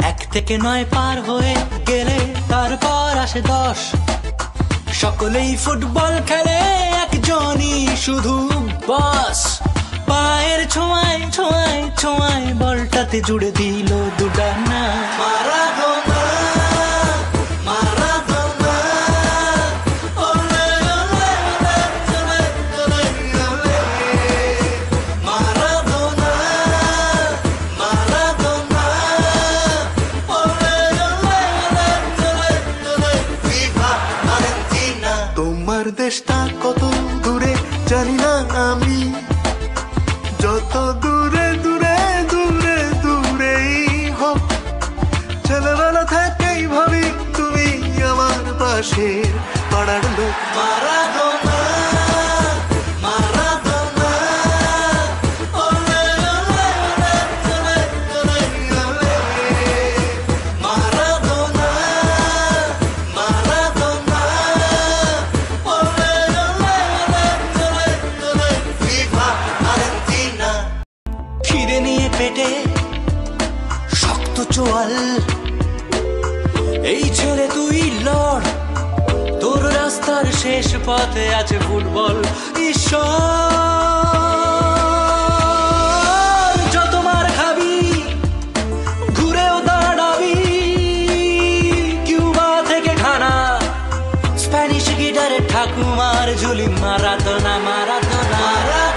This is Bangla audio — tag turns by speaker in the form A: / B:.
A: এক থেকে নয় পার হয়ে গেলে তারপর আসে দশ। সকলেই ফুটবল খেলে, একজনই শুধু বস পায়ের ছোঁয়ায় ছোঁয়ায় ছোঁয়ায় বলটাতে জুড়ে দিল দুটানা মারাদোনা
B: দেশটা কত দূরে জানি না আমি। যত দূরে দূরে দূরে, দূরেই হোক। ছেলেবেলা থেকেই ভাবি তুমি আমার পাশের পাড়ার লোক।
A: পেটে শক্ত চোয়াল। এই ছেলে তুই লড়, তোর রাস্তার শেষ পথে আছে ফুটবল। ঈশ্বর, যত মার খাবি, ঘুরেও দাঁড়াবি। কিউবা থেকে খানা স্প্যানিশ গিটারের ঠাকুমার ঝুলি মারাতো না মারাতো মারা